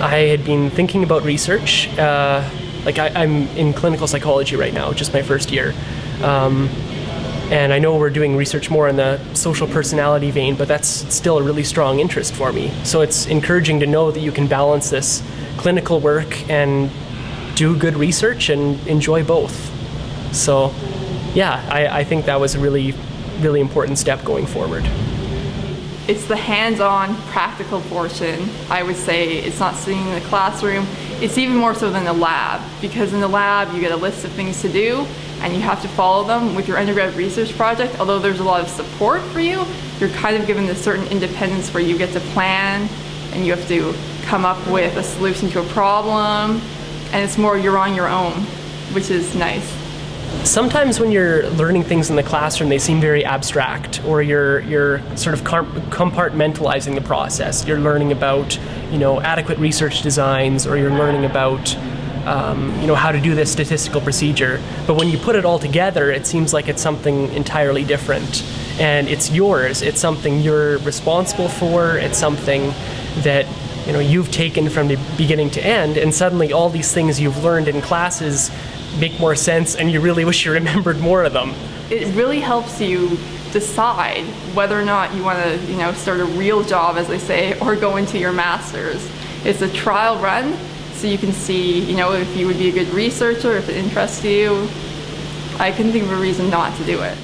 I had been thinking about research. Uh, like I, am in clinical psychology right now, just my first year. Um, and I know we're doing research more in the social personality vein, but that's still a really strong interest for me. So it's encouraging to know that you can balance this clinical work and do good research and enjoy both. So, yeah, I, I think that was a really, really important step going forward. It's the hands-on practical portion. I would say it's not sitting in the classroom. It's even more so than the lab because in the lab you get a list of things to do and you have to follow them with your undergrad research project. Although there's a lot of support for you, you're kind of given this certain independence where you get to plan and you have to come up with a solution to a problem and it's more you're on your own, which is nice. Sometimes when you're learning things in the classroom, they seem very abstract, or you're you're sort of compartmentalizing the process. You're learning about you know adequate research designs, or you're learning about um, you know how to do this statistical procedure. But when you put it all together, it seems like it's something entirely different, and it's yours. It's something you're responsible for. It's something that you know you've taken from the beginning to end, and suddenly all these things you've learned in classes make more sense and you really wish you remembered more of them. It really helps you decide whether or not you want to, you know, start a real job, as they say, or go into your master's. It's a trial run, so you can see, you know, if you would be a good researcher, if it interests you. I couldn't think of a reason not to do it.